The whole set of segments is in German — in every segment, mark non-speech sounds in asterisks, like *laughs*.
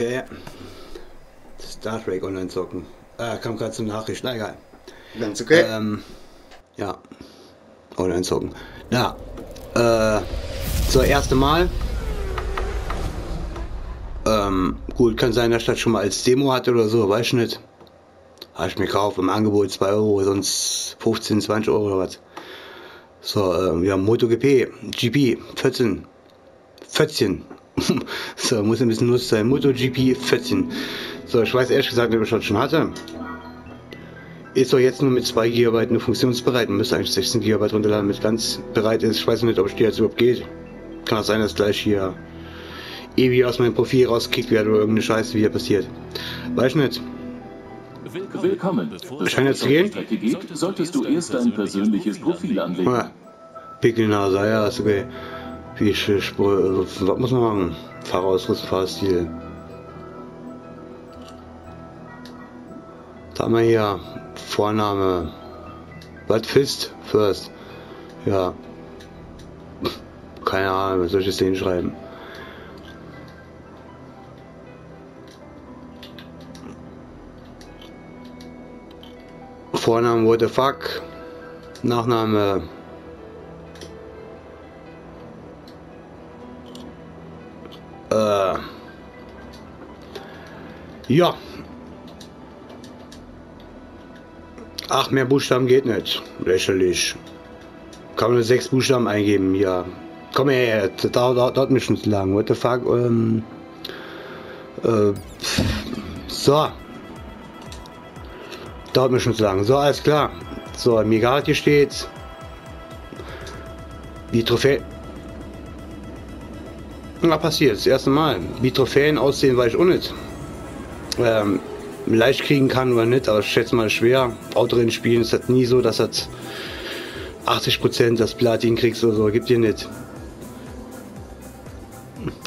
Okay. Star Trek online zocken. Ah, kam gerade zum Nachricht. Na egal. Ganz okay. Ähm, ja. Online zocken. Na, äh, so erste Mal. Ähm, gut, kann sein, dass das schon mal als Demo hatte oder so, weiß ich nicht. Habe ich mir gekauft im Angebot 2 Euro, sonst 15, 20 Euro oder was. So, äh, wir haben MotoGP, GP, 14. 14. *laughs* so, muss ein bisschen Lust sein. MotoGP 14. So, ich weiß ehrlich gesagt, ob ich das schon hatte. Ist doch jetzt nur mit 2 GB nur funktionsbereit. Man müsste eigentlich 16 GB runterladen, damit ganz bereit ist. Ich weiß nicht, ob es dir jetzt überhaupt geht. Kann auch sein, dass gleich hier ewig aus meinem Profil rausgekickt werde oder irgendeine Scheiße wieder passiert. Weiß ich nicht. Willkommen. Scheint jetzt zu gehen? Geht, solltest du erst dein persönliches Profil anlegen. Ah, Pickelnase, ja, ist okay. Wie ich, ich, was muss man machen? Fahrausrüstung, Fahrstil. Da haben wir hier Vorname. Was Fist? First. Ja. Keine Ahnung, was soll ich jetzt hinschreiben? Vorname What the fuck? Nachname Ja. Ach, mehr Buchstaben geht nicht. Lächerlich. Kann man nur sechs Buchstaben eingeben, ja. Komm her, das dauert, dauert, dauert mich schon zu lang. What the fuck? Ähm, äh, so. Dauert mir schon zu lang. So, alles klar. So, mir gerade hier steht. Die Trophäe. Na, passiert, das erste Mal. Wie Trophäen aussehen, weiß ich auch nicht. Ähm, leicht kriegen kann oder nicht, aber ich schätze mal schwer. Autorennen spielen ist das nie so, dass das 80% das Platin kriegst oder so, gibt dir nicht.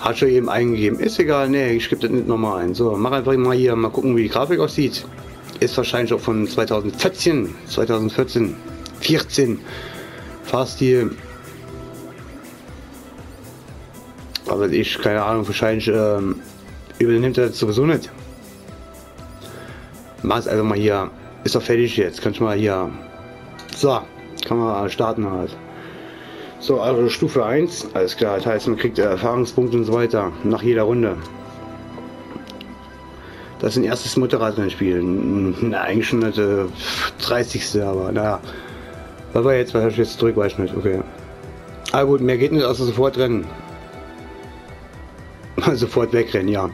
Hat schon eben eingegeben. Ist egal, nee, ich gebe das nicht nochmal ein. So, mach einfach mal hier, mal gucken, wie die Grafik aussieht. Ist wahrscheinlich auch von 2014, 2014, 14. Fahrstil. Aber ich, keine Ahnung, wahrscheinlich ähm, übernimmt er das sowieso nicht. Mach es einfach mal hier. Ist doch fertig jetzt. Kannst du mal hier. So, kann man starten halt. So, also Stufe 1, alles klar. Das heißt, man kriegt Erfahrungspunkte und so weiter nach jeder Runde. Das ist ein erstes Motorradrennspiel. Na, eigentlich schon das äh, 30. Aber naja. Was war jetzt? Was ich jetzt zurück? Weiß ich nicht. Okay. Ah gut, mehr geht nicht, außer sofort rennen. *laughs* sofort wegrennen, ja.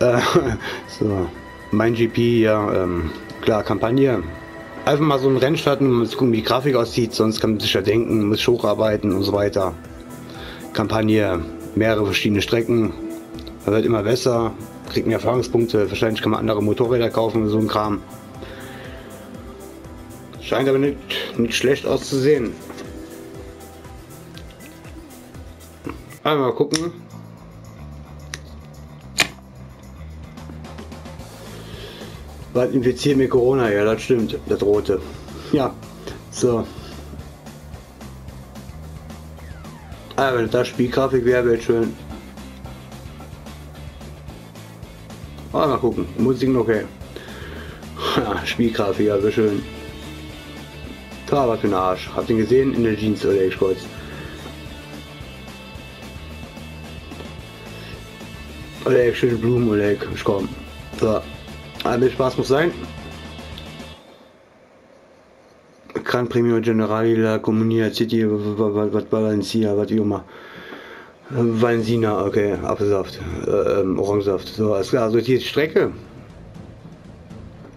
Äh, *laughs* so, mein GP, ja, ähm, klar, Kampagne. Einfach mal so ein Rennen starten, mal gucken, wie die Grafik aussieht, sonst kann man sich ja denken, muss hocharbeiten und so weiter. Kampagne, mehrere verschiedene Strecken, da wird immer besser, kriegt mehr Erfahrungspunkte, wahrscheinlich kann man andere Motorräder kaufen, so ein Kram. Scheint aber nicht, nicht schlecht auszusehen. Also mal gucken. Was infiziert mit Corona? Ja, das stimmt. Das rote. Ja, so. Ah, wenn das Spielgrafik wäre, wäre schön. Ah, mal gucken. Musik noch okay. Ja, *laughs* Spielgrafik, ja, so schön. Da was für ein Arsch. Habt ihr gesehen? In der Jeans oder ich kurz. Oleg, schöne Blumen, Oleg. Ich komm. So. Ein Spaß muss sein. Gran Premio Generali la Comunidad City, was Valencia, was immer. Valensina, okay, Apfelsaft, äh, ähm, Orangensaft. So, alles klar, also die Strecke.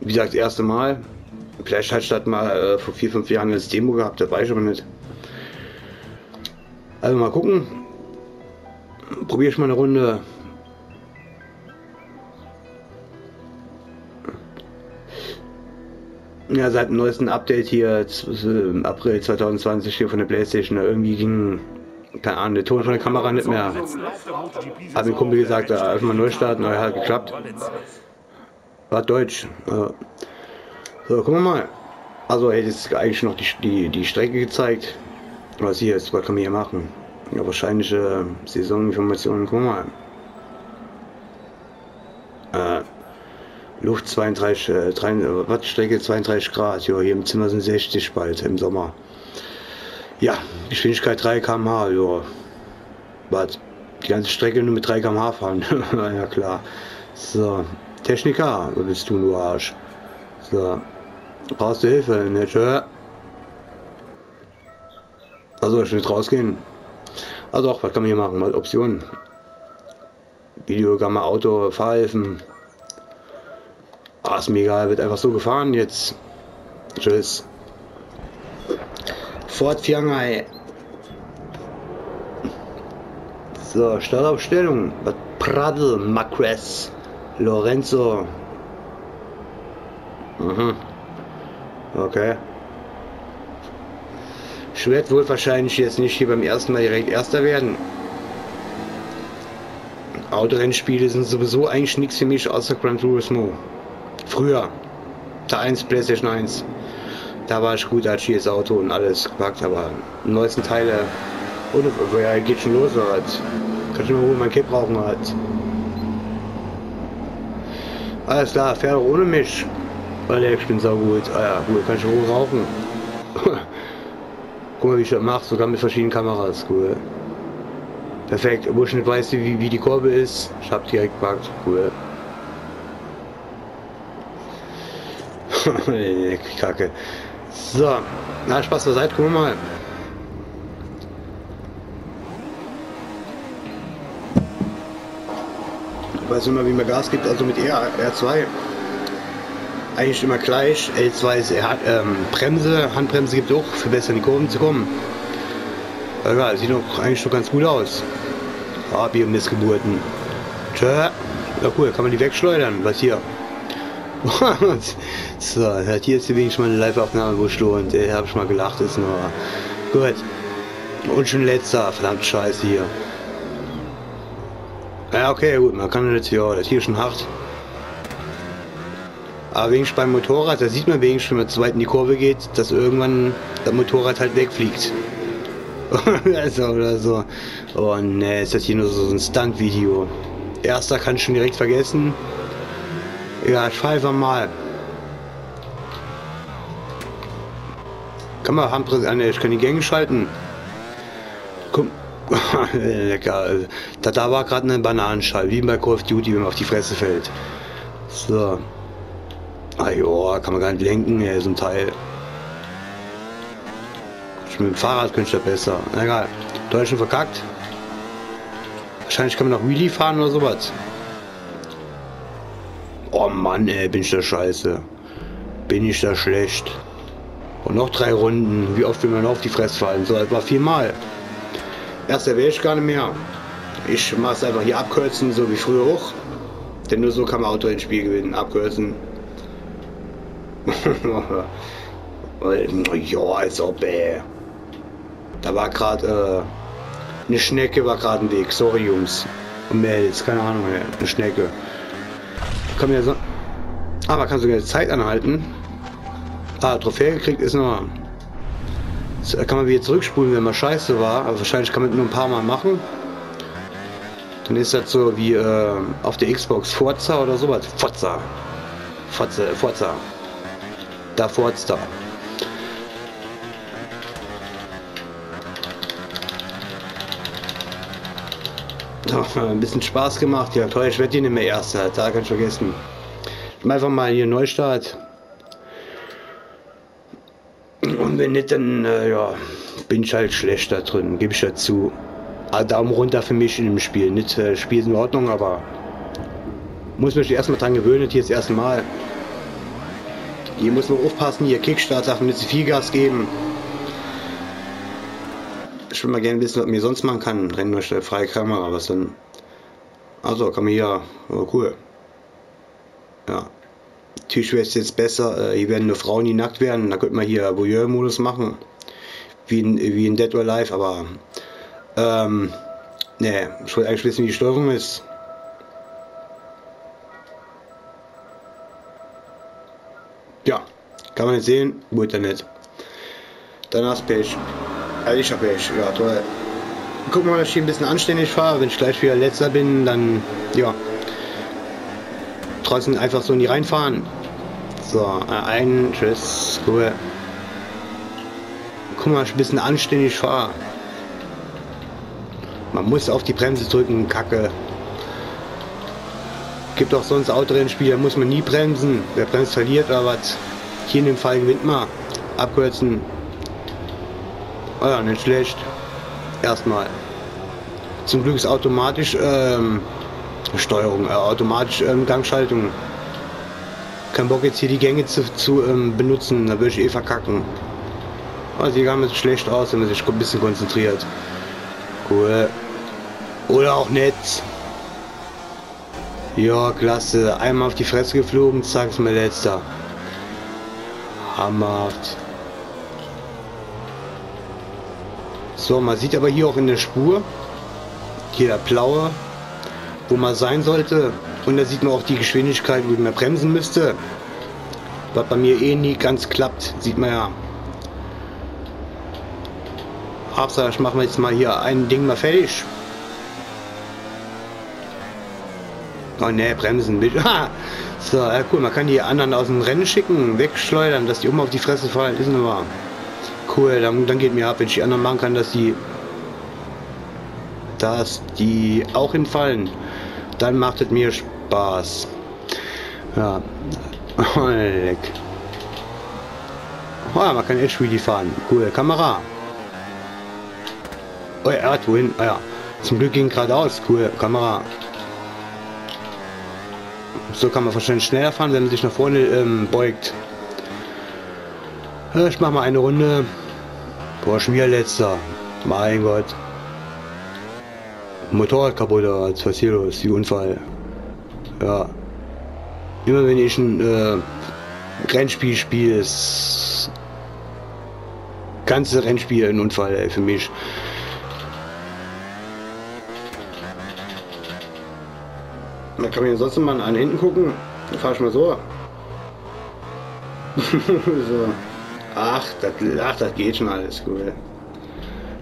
Wie gesagt, das erste Mal. Vielleicht hat statt mal äh, vor vier, fünf Jahren als Demo gehabt, das weiß ich aber nicht. Also mal gucken. Probiere ich mal eine Runde Ja, seit dem neuesten Update hier im April 2020 hier von der Playstation, irgendwie ging, keine Ahnung, der Ton von der Kamera nicht mehr. Hat mir Kumpel gesagt, da einfach mal neu starten, aber hat geklappt. War Deutsch. So, gucken wir mal. Also hätte jetzt eigentlich noch die, die, die Strecke gezeigt. Was hier ist, was kann man hier machen? Ja, wahrscheinlich äh, Saisoninformationen, gucken wir mal. Luft 32, äh, 3, Wattstrecke 32 Grad. Ja, hier im Zimmer sind 60 bald im Sommer. Ja, Geschwindigkeit 3 km/h. Was? Die ganze Strecke nur mit 3 km/h fahren. *laughs* ja klar. So, Techniker, bist du, du Arsch? So, brauchst du Hilfe? Tschö. Also, ich will rausgehen. Also auch, was kann man hier machen? Mal Optionen. Videogamma, Auto, Fahrhilfen. Ah, ist mir egal, wird einfach so gefahren jetzt. Tschüss. Fort Fiangai. So, Startaufstellung. Pradel, Macres, Lorenzo. Mhm. Okay. Ich werde wohl wahrscheinlich jetzt nicht hier beim ersten Mal direkt Erster werden. Autorennspiele sind sowieso eigentlich nichts für mich außer Gran Turismo. Früher. Der 1 PlayStation 1. Da war ich gut als hier das Auto und alles gepackt, aber die neuesten Teile. Ohne, ja, geht schon los, halt. Kann ich mal wohl mein Kipp rauchen, halt. Alles klar, fährt auch ohne mich. Weil ich bin sau gut. Ah ja, gut, kann ich wohl rauchen. *laughs* Guck mal, wie ich das mache, sogar mit verschiedenen Kameras. Cool. Perfekt, wo ich nicht weiß, wie, wie die Kurve ist. Ich hab direkt gepackt. Cool. Kacke. So, na Spaß beiseite, guck mal. Ich weiß immer, wie man Gas gibt, also mit R, R2 eigentlich immer gleich. L2 ist hat ähm, Bremse, Handbremse gibt auch, für besser in die Kurven zu kommen. Ja, sieht doch eigentlich schon ganz gut aus. Ah, Missgeburten. Tja, ja cool, kann man die wegschleudern, was hier. *laughs* so, hier ist wenigstens mal eine Live-Aufnahme, wo ich lohnt. Äh, hab ich mal gelacht, ist nur. Gut. Und schon letzter, verdammt scheiße hier. Ja, okay, gut, man kann jetzt, ja, das hier schon hart. Aber wenigstens beim Motorrad, da sieht man wenigstens, wenn man zu weit in die Kurve geht, dass irgendwann das Motorrad halt wegfliegt. *laughs* also, oder so. Oh ne, ist das hier nur so ein Stunt-Video. Erster kann ich schon direkt vergessen. Ja, einfach mal. Kann man Handbremse an, ich kann die Gänge schalten. Komm. *laughs* Lecker. Da, da war gerade eine Bananenschale, wie bei Call of Duty, wenn man auf die Fresse fällt. So. Ah joa, kann man gar nicht lenken, ey, so ein Teil. Mit dem Fahrrad könnte ich das besser. Na egal. Deutschen verkackt. Wahrscheinlich kann man noch Wheelie fahren oder sowas. Oh Mann, ey, bin ich da scheiße. Bin ich da schlecht. Und noch drei Runden. Wie oft will man auf die Fresse fallen? So etwa viermal. Erster wäre ich gar nicht mehr. Ich mache es einfach hier abkürzen, so wie früher auch. Denn nur so kann man Auto ins Spiel gewinnen. Abkürzen. *laughs* ja, als ob, ey. Da war gerade äh, eine Schnecke war gerade ein Weg. Sorry, Jungs. Und Mädels, keine Ahnung, ey. eine Schnecke. Kann mir so. Aber kann sogar Zeit anhalten. Ah, Trophäe gekriegt ist noch. Das kann man wieder zurückspulen, wenn man scheiße war. Aber wahrscheinlich kann man nur ein paar Mal machen. Dann ist das so wie äh, auf der Xbox Forza oder sowas. Forza. Forza. Forza da Doch, ein bisschen Spaß gemacht. Ja, toll, ich werde hier nicht mehr Erster. Da kann ich vergessen. Einfach mal hier Neustart. Und wenn nicht, dann äh, ja, bin ich halt schlechter drin, gebe ich dazu. Ah, Daumen runter für mich in dem Spiel. Nicht, äh, Spiel ist in Ordnung, aber muss mich erstmal dran gewöhnen, hier das erste Mal. Hier muss man aufpassen, hier Kickstart darf man nicht zu viel Gas geben. Ich würde mal gerne wissen, was hier sonst machen kann. Rennen wir schnell freie Kamera, was dann. Also kann man hier. Oh, cool. Ja. Natürlich wäre es jetzt besser, äh, hier werden nur Frauen, die nackt werden. Da könnte man hier Voyeur-Modus machen. Wie in, wie in Dead or Alive, aber. Ähm. Ne, ich wollte eigentlich wissen, wie die Steuerung ist. Ja, kann man nicht sehen, nicht. Dann hast Pech. Also ich hab Pech, ja toll. Gucken wir mal, dass ich ein bisschen anständig fahre. Wenn ich gleich wieder letzter bin, dann ja. trotzdem einfach so nie reinfahren. So, äh, ein, tschüss, cool. Guck mal, ich ein bisschen anständig fahre. Man muss auf die Bremse drücken, Kacke. Gibt auch sonst Autorennspiele, muss man nie bremsen. Wer bremst, verliert oder was. Hier in dem Fall gewinnt man. Abkürzen. Oh ja, nicht schlecht. Erstmal. Zum Glück ist automatisch ähm, Steuerung, äh, automatisch ähm, Gangschaltung. Kein Bock jetzt hier die Gänge zu, zu ähm, benutzen, da würde ich eh verkacken. Also die haben jetzt schlecht aus, wenn man sich ein bisschen konzentriert. Cool. Oder auch nett. Ja, klasse. Einmal auf die Fresse geflogen, zack, ist mein letzter. Hammerhaft. So, man sieht aber hier auch in der Spur, hier der blaue, wo man sein sollte. Und da sieht man auch die Geschwindigkeit, wo man bremsen müsste. Was bei mir eh nie ganz klappt, sieht man ja. Hauptsache, ich mache jetzt mal hier ein Ding mal fertig. Oh ne, bremsen mit. *laughs* so, ja cool, man kann die anderen aus dem Rennen schicken, wegschleudern, dass die oben auf die Fresse fallen, ist nur wahr. Cool, dann, dann geht mir ab, wenn ich die anderen machen kann, dass die dass die auch hinfallen. Dann macht es mir Spaß. Ja. *laughs* Oh. Oh, man kann echt really fahren. Cool. Kamera. Oh, er hat wohin? Ah, ja. Zum Glück ging geradeaus. Cool. Kamera. So kann man wahrscheinlich schneller fahren, wenn man sich nach vorne ähm, beugt. Ich mach mal eine Runde. Boah, schon letzter. Mein Gott. Motorrad kaputt oder was hier los? Die Unfall. Ja. Immer wenn ich ein äh, Rennspiel spiele, ist ganze Rennspiel ein Unfall ey, für mich. Da kann man ja sonst mal an hinten gucken. Dann fahr ich mal so. *laughs* so. Ach, das, ach, das geht schon alles gut.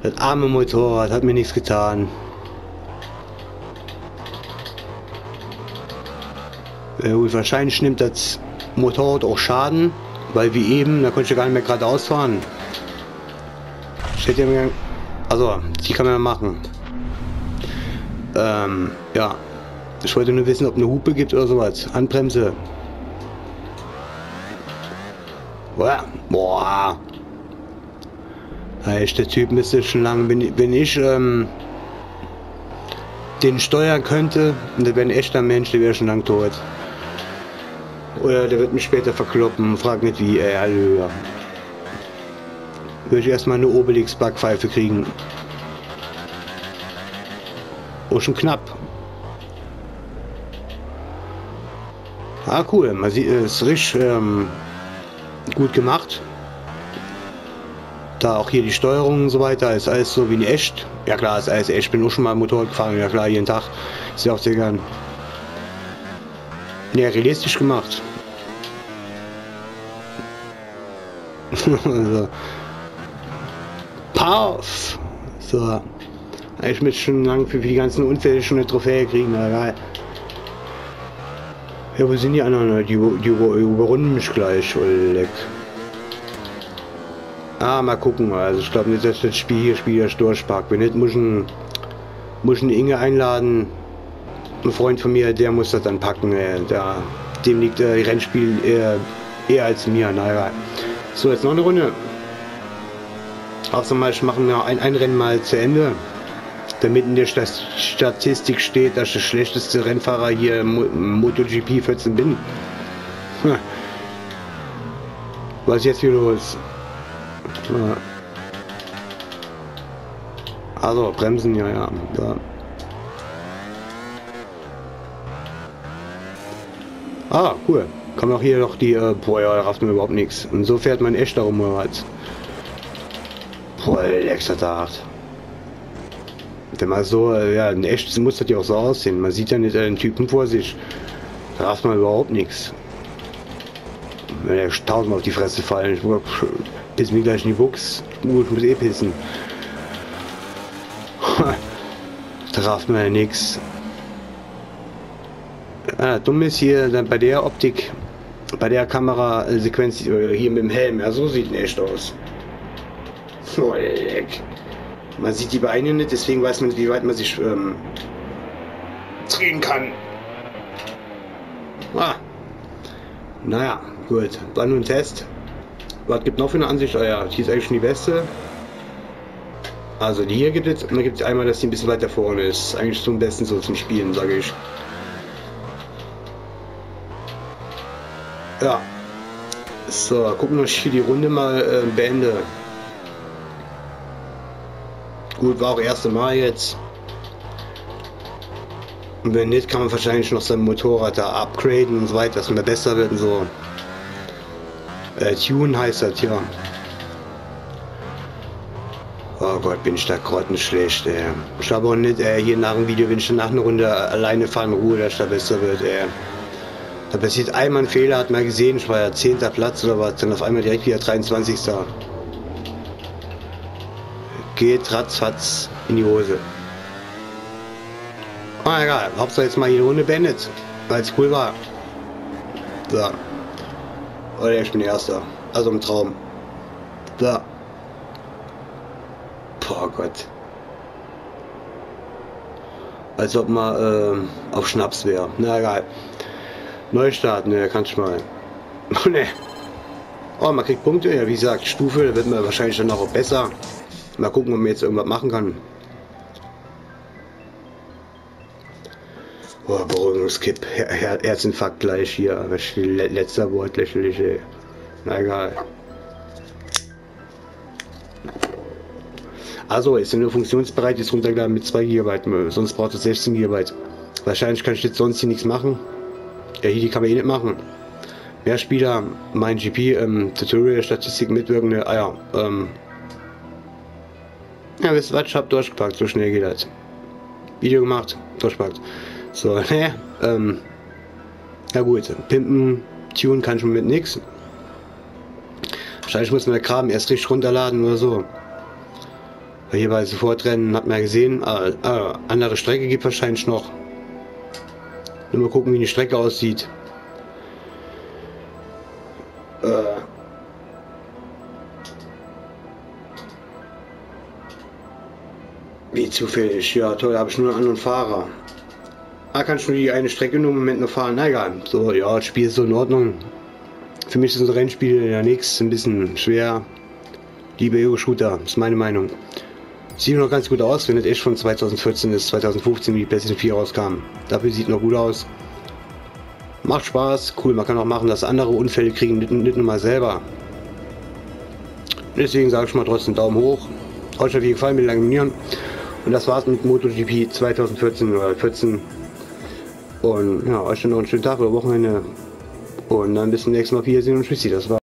Das arme Motorrad hat mir nichts getan. Äh, wahrscheinlich nimmt das Motorrad auch Schaden, weil wie eben, da konnte ich gar nicht mehr geradeaus fahren. Ich mir, also, die kann man ja machen. Ähm, ja. Ich wollte nur wissen, ob eine Hupe gibt oder sowas. Handbremse. Boah. Boah. Heißt, der Typ müsste schon lange, wenn, wenn ich ähm, den steuern könnte, und der wäre ein echter Mensch, der wäre schon lang tot. Oder der wird mich später verkloppen, frag nicht wie, ey, hallo. Würde ich erstmal eine Obelix-Backpfeife kriegen. Oh, schon knapp. Ah, cool. Man sieht, es ist richtig ähm, gut gemacht. Da auch hier die Steuerung und so weiter ist alles so wie in echt. Ja klar, ist alles echt. Bin auch schon mal Motorrad gefahren. Ja klar, jeden Tag. Ist ja auch sehr gern. Ja, realistisch gemacht. *laughs* so. Pauf! So. Ich möchte schon lange für die ganzen Unfälle schon eine Trophäe kriegen, aber geil. Ja, wo sind die anderen? Die, die, die überrunden mich gleich, Oleg. Ah, mal gucken. Also ich glaube nicht, dass das Spiel hier Spiel durchpackt. Wenn nicht, muss ich, muss ich Inge einladen. Ein Freund von mir, der muss das dann packen. Äh, der, dem liegt äh, Rennspiel eher, eher als mir. Naja. So, jetzt noch eine Runde. Außer ich machen wir ein, ein Rennen mal zu Ende. Damit in der Statistik steht, dass ich der schlechteste Rennfahrer hier im MotoGP 14 bin. Was ist jetzt hier los? Also, bremsen, ja, ja. ja. Ah, cool. Kann auch hier noch die, äh, boah, ja, da rafft man überhaupt nichts. Und so fährt man echt darum als. Boah, extra Tag. Wenn man so, äh, ja, in echt muss das ja auch so aussehen. Man sieht ja nicht den Typen vor sich. Da rafft man überhaupt nichts. Wenn der tausendmal auf die Fresse fallen, ich piss mir gleich in die Buchs. Gut, ich muss eh pissen. *laughs* da rafft man ja nichts. Ah, dumm ist hier dann bei der Optik, bei der Kamerasequenz äh, hier mit dem Helm. Ja, so sieht es echt aus. *laughs* Oh, leck. Man sieht die Beine nicht, deswegen weiß man wie weit man sich ähm, drehen kann. Ah. Naja, gut. War nur ein Test. Was gibt noch für eine Ansicht? Ah ja, die ist eigentlich schon die beste. Also die hier gibt es, und dann gibt es einmal, dass die ein bisschen weiter vorne ist. Eigentlich zum besten so zum Spielen, sage ich. Ja. So, gucken wir, ich hier die Runde mal äh, beende. Gut, war auch erste Mal jetzt. Und wenn nicht, kann man wahrscheinlich noch sein Motorrad da upgraden und so weiter, dass man besser wird und so. Äh, Tune heißt das, ja. Oh Gott, bin ich da grottenschlecht, ey. Ich glaube auch nicht, ey, hier nach dem Video, wenn ich nach einer Runde alleine fahren Ruhe, dass da besser wird, ey. Da passiert einmal ein Fehler, hat man gesehen, ich war ja 10. Platz oder was, dann auf einmal direkt wieder 23. Geht ratzfatz in die Hose. Ah, egal, Hauptsache jetzt mal die Runde beendet, weil es cool war. So. Oder ich bin Erster. Also im Traum. So. Boah Gott. Als ob man äh, auf Schnaps wäre. Na egal. Neustart, ne, kannst du mal. *laughs* Oh ne. Oh, man kriegt Punkte, ja wie gesagt, Stufe, da wird man wahrscheinlich dann auch besser. Mal gucken, ob man jetzt irgendwas machen kann. Oh, Beruhigungskipp, Her Her Herzinfarkt gleich hier. Letzter Wort lächerlich, ey. Na egal. Also, ist nur funktionsbereit, ist runtergeladen mit 2 GB, sonst braucht es 16 GB. Wahrscheinlich kann ich jetzt sonst hier nichts machen. Ja, hier die kann man eh nicht machen. Mehr Spieler, mein GP, ähm, Tutorial, Statistik, mitwirkende, ah ja, ähm. Ja, wisst ihr was, ich hab durchgepackt, so schnell geht das. Video gemacht, durchgepackt. So, *laughs* ne, ähm, ja gut, pimpen, tun kann schon mit nix. Wahrscheinlich muss man der Kram erst richtig runterladen oder so. Weil hier bei Sofortrennen hat man ja gesehen, äh, äh, andere Strecke gibt wahrscheinlich noch. Nur mal gucken, wie die Strecke aussieht. Äh. Wie zufällig, ja toll, habe ich nur einen anderen Fahrer. Ah, kannst du die eine Strecke nur im Moment noch fahren? Na egal. So, ja, das Spiel ist so in Ordnung. Für mich ist ein Rennspiel ja nichts, ein bisschen schwer. Liebe Ego-Shooter, ist meine Meinung. Sieht noch ganz gut aus, wenn es echt von 2014 ist, 2015, wie die PlayStation 4 rauskam. Dafür sieht noch gut aus. Macht Spaß, cool, man kann auch machen, dass andere Unfälle kriegen, nicht, nicht nur mal selber. Deswegen sage ich mal trotzdem Daumen hoch. Euch auf jeden Fall mit Laminieren. Und das war's mit MotoGP 2014 oder 14. Und ja, euch dann noch einen schönen Tag oder Wochenende. Und dann bis zum nächsten Mal. Wiedersehen und tschüssi, das war.